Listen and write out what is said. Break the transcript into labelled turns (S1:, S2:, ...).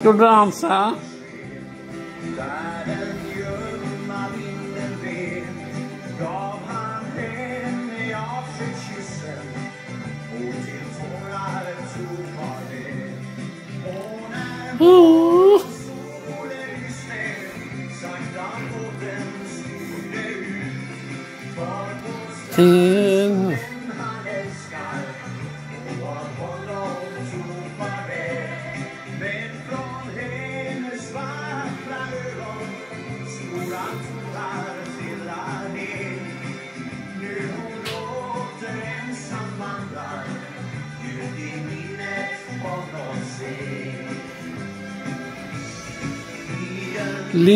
S1: Du dansa?
S2: Där en av